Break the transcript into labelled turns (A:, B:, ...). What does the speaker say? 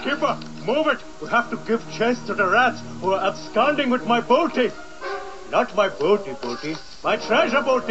A: Skipper, move it. We have to give chase to the rats who are absconding with my booty. Not my booty, booty. My treasure booty.